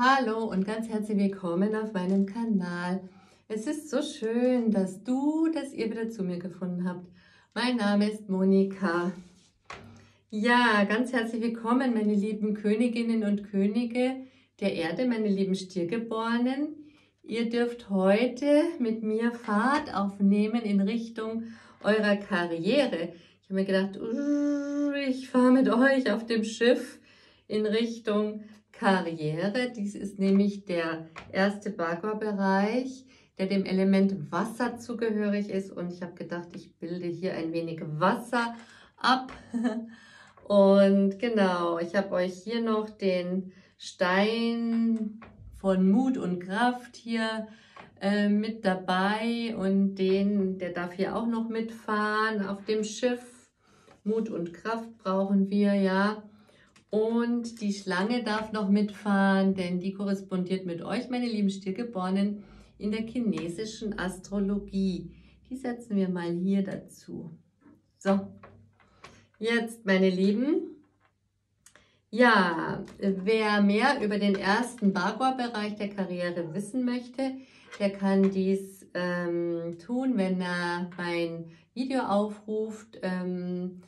Hallo und ganz herzlich willkommen auf meinem Kanal. Es ist so schön, dass du, dass ihr wieder zu mir gefunden habt. Mein Name ist Monika. Ja, ganz herzlich willkommen, meine lieben Königinnen und Könige der Erde, meine lieben Stiergeborenen. Ihr dürft heute mit mir Fahrt aufnehmen in Richtung eurer Karriere. Ich habe mir gedacht, ich fahre mit euch auf dem Schiff in Richtung Karriere. Dies ist nämlich der erste Bagua-Bereich, der dem Element Wasser zugehörig ist. Und ich habe gedacht, ich bilde hier ein wenig Wasser ab. Und genau, ich habe euch hier noch den Stein von Mut und Kraft hier äh, mit dabei und den, der darf hier auch noch mitfahren auf dem Schiff. Mut und Kraft brauchen wir, ja. Und die Schlange darf noch mitfahren, denn die korrespondiert mit euch, meine lieben Stiergeborenen, in der chinesischen Astrologie. Die setzen wir mal hier dazu. So, jetzt, meine Lieben, ja, wer mehr über den ersten Bagua-Bereich der Karriere wissen möchte, der kann dies ähm, tun, wenn er mein Video aufruft. Ähm,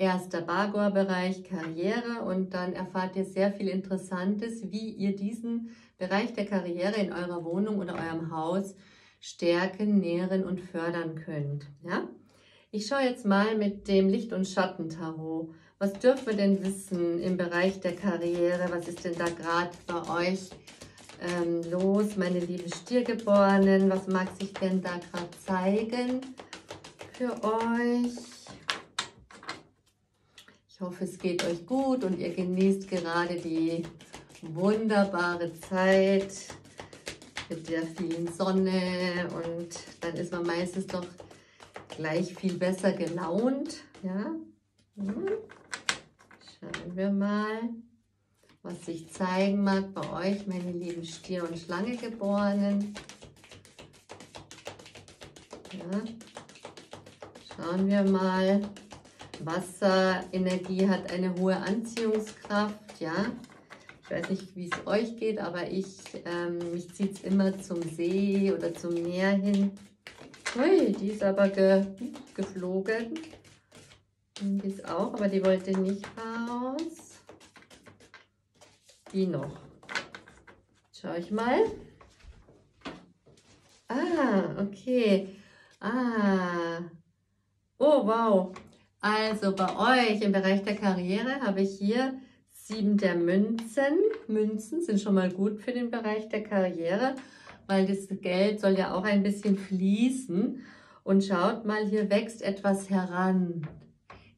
erster Bagua-Bereich Karriere und dann erfahrt ihr sehr viel Interessantes, wie ihr diesen Bereich der Karriere in eurer Wohnung oder eurem Haus stärken, nähren und fördern könnt. Ja? Ich schaue jetzt mal mit dem Licht- und Schattentarot. Was dürfen wir denn wissen im Bereich der Karriere? Was ist denn da gerade bei euch ähm, los, meine lieben Stiergeborenen? Was mag sich denn da gerade zeigen für euch? Ich hoffe, es geht euch gut und ihr genießt gerade die wunderbare Zeit mit der vielen Sonne und dann ist man meistens doch gleich viel besser gelaunt. Ja? Hm. Schauen wir mal, was sich zeigen mag bei euch, meine lieben Stier- und Schlange-Geborenen. Ja. Schauen wir mal. Wasserenergie hat eine hohe Anziehungskraft, ja. Ich weiß nicht, wie es euch geht, aber ich, ähm, mich zieht es immer zum See oder zum Meer hin. Ui, die ist aber ge geflogen. Die ist auch, aber die wollte nicht raus. Die noch. Schau ich mal. Ah, okay. Ah. Oh, wow. Also bei euch im Bereich der Karriere habe ich hier sieben der Münzen. Münzen sind schon mal gut für den Bereich der Karriere, weil das Geld soll ja auch ein bisschen fließen. Und schaut mal, hier wächst etwas heran.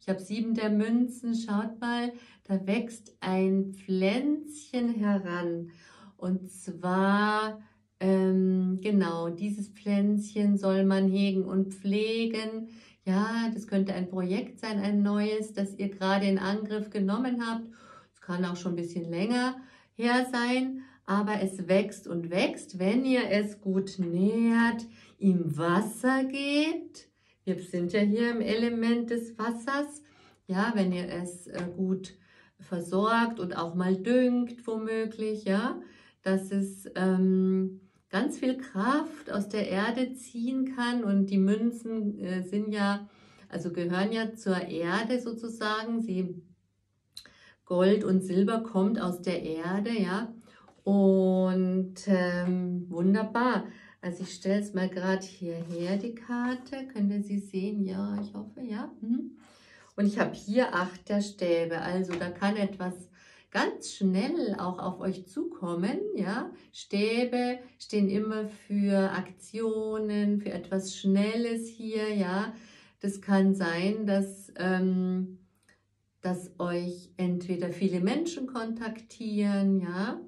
Ich habe sieben der Münzen. Schaut mal, da wächst ein Pflänzchen heran. Und zwar, ähm, genau, dieses Pflänzchen soll man hegen und pflegen. Ja, das könnte ein Projekt sein, ein neues, das ihr gerade in Angriff genommen habt. Es kann auch schon ein bisschen länger her sein, aber es wächst und wächst, wenn ihr es gut nährt, ihm Wasser gebt. Wir sind ja hier im Element des Wassers. Ja, wenn ihr es äh, gut versorgt und auch mal düngt, womöglich, ja, dass es ähm, ganz viel Kraft aus der Erde ziehen kann und die Münzen äh, sind ja, also gehören ja zur Erde sozusagen. Sie Gold und Silber kommt aus der Erde, ja. Und ähm, wunderbar. Also ich stelle es mal gerade hierher, die Karte. Könnt ihr sie sehen? Ja, ich hoffe, ja. Mhm. Und ich habe hier acht der Stäbe. Also da kann etwas ganz schnell auch auf euch zukommen. Ja? Stäbe stehen immer für Aktionen, für etwas Schnelles hier. Ja? Das kann sein, dass, ähm, dass euch entweder viele Menschen kontaktieren, ja,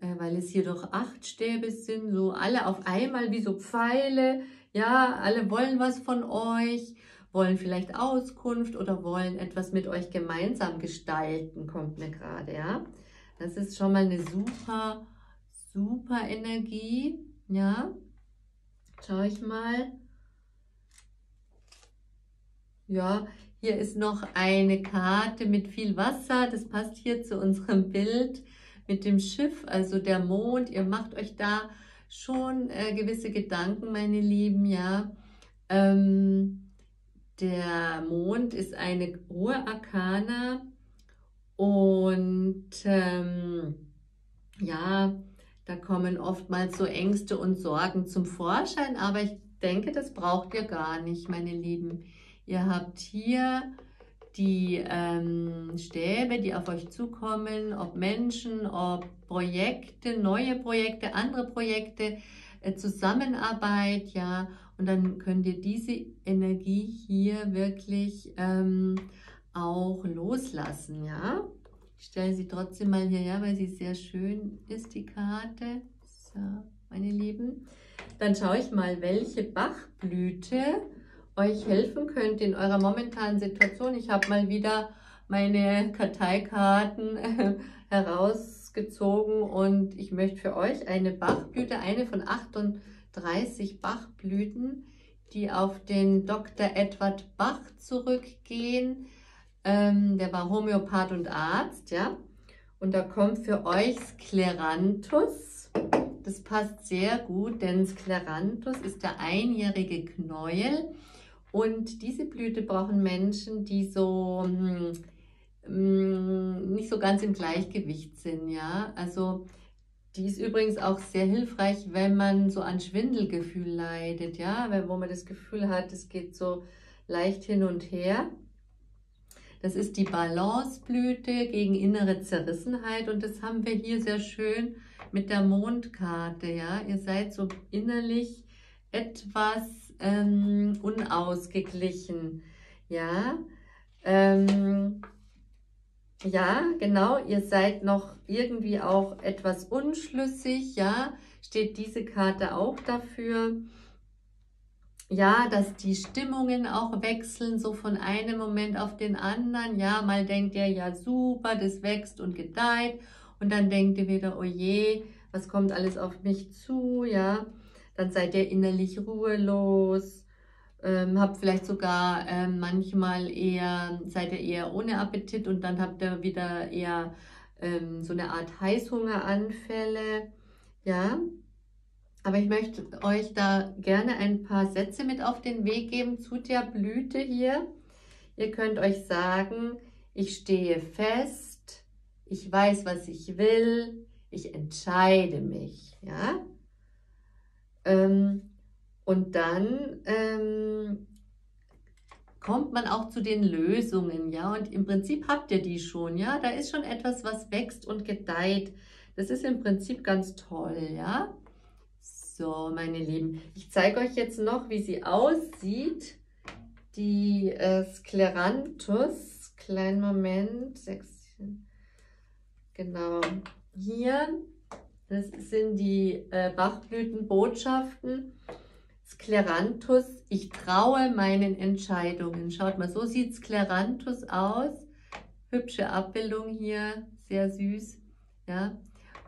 äh, weil es hier doch acht Stäbe sind, so alle auf einmal wie so Pfeile, ja, alle wollen was von euch wollen vielleicht Auskunft oder wollen etwas mit euch gemeinsam gestalten, kommt mir gerade, ja. Das ist schon mal eine super, super Energie, ja. Schau ich mal. Ja, hier ist noch eine Karte mit viel Wasser. Das passt hier zu unserem Bild mit dem Schiff, also der Mond. Ihr macht euch da schon äh, gewisse Gedanken, meine Lieben, ja. Ähm, der Mond ist eine hohe Arkana und ähm, ja, da kommen oftmals so Ängste und Sorgen zum Vorschein, aber ich denke, das braucht ihr gar nicht, meine Lieben. Ihr habt hier die ähm, Stäbe, die auf euch zukommen, ob Menschen, ob Projekte, neue Projekte, andere Projekte, Zusammenarbeit, ja, und dann könnt ihr diese Energie hier wirklich ähm, auch loslassen, ja. Ich stelle sie trotzdem mal hierher, weil sie sehr schön ist, die Karte. So, meine Lieben. Dann schaue ich mal, welche Bachblüte euch helfen könnte in eurer momentanen Situation. Ich habe mal wieder meine Karteikarten herausgezogen und ich möchte für euch eine Bachblüte, eine von 38 Bachblüten, die auf den Dr. Edward Bach zurückgehen. Ähm, der war Homöopath und Arzt, ja. Und da kommt für euch Skleranthus. Das passt sehr gut, denn Skleranthus ist der einjährige Knäuel. Und diese Blüte brauchen Menschen, die so hm, mh, nicht so ganz im Gleichgewicht sind, ja. Also die ist übrigens auch sehr hilfreich, wenn man so an Schwindelgefühl leidet, ja, wo man das Gefühl hat, es geht so leicht hin und her. Das ist die Balanceblüte gegen innere Zerrissenheit und das haben wir hier sehr schön mit der Mondkarte. Ja, ihr seid so innerlich etwas ähm, unausgeglichen. Ja, ähm, ja, genau. Ihr seid noch irgendwie auch etwas unschlüssig. Ja, steht diese Karte auch dafür ja, dass die Stimmungen auch wechseln, so von einem Moment auf den anderen. Ja, mal denkt ihr, ja super, das wächst und gedeiht. Und dann denkt ihr wieder, oh je, was kommt alles auf mich zu, ja. Dann seid ihr innerlich ruhelos, ähm, habt vielleicht sogar ähm, manchmal eher, seid ihr eher ohne Appetit und dann habt ihr wieder eher ähm, so eine Art Heißhungeranfälle, ja. Aber ich möchte euch da gerne ein paar Sätze mit auf den Weg geben zu der Blüte hier. Ihr könnt euch sagen, ich stehe fest, ich weiß, was ich will, ich entscheide mich. Ja? Ähm, und dann ähm, kommt man auch zu den Lösungen, ja, und im Prinzip habt ihr die schon, ja, da ist schon etwas, was wächst und gedeiht. Das ist im Prinzip ganz toll, ja. So, meine Lieben, ich zeige euch jetzt noch, wie sie aussieht. Die äh, Skleranthus, kleinen Moment, sechs, genau, hier, das sind die äh, Bachblütenbotschaften. Skleranthus, ich traue meinen Entscheidungen. Schaut mal, so sieht Skleranthus aus. Hübsche Abbildung hier, sehr süß. Ja,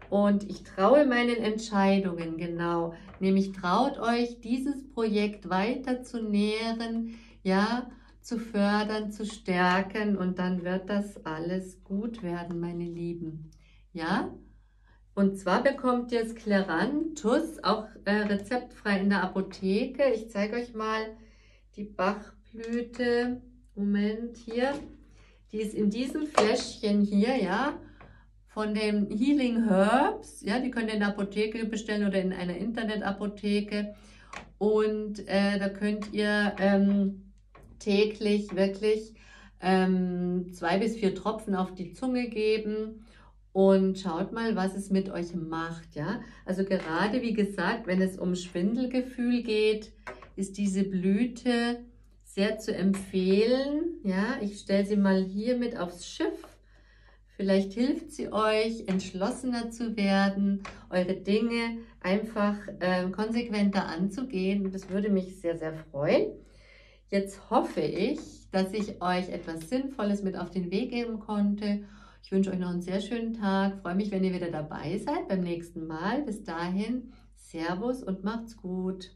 und ich traue meinen Entscheidungen, genau. Nämlich traut euch, dieses Projekt weiter zu nähren, ja, zu fördern, zu stärken und dann wird das alles gut werden, meine Lieben. Ja? Und zwar bekommt ihr Skleranthus auch äh, rezeptfrei in der Apotheke. Ich zeige euch mal die Bachblüte. Moment, hier. Die ist in diesem Fläschchen hier, ja von den Healing Herbs. Ja, die könnt ihr in der Apotheke bestellen oder in einer Internetapotheke. Und äh, da könnt ihr ähm, täglich wirklich ähm, zwei bis vier Tropfen auf die Zunge geben und schaut mal, was es mit euch macht. Ja, also gerade wie gesagt, wenn es um Schwindelgefühl geht, ist diese Blüte sehr zu empfehlen. Ja, ich stelle sie mal hier mit aufs Schiff Vielleicht hilft sie euch, entschlossener zu werden, eure Dinge einfach äh, konsequenter anzugehen. Das würde mich sehr, sehr freuen. Jetzt hoffe ich, dass ich euch etwas Sinnvolles mit auf den Weg geben konnte. Ich wünsche euch noch einen sehr schönen Tag. freue mich, wenn ihr wieder dabei seid beim nächsten Mal. Bis dahin, Servus und macht's gut.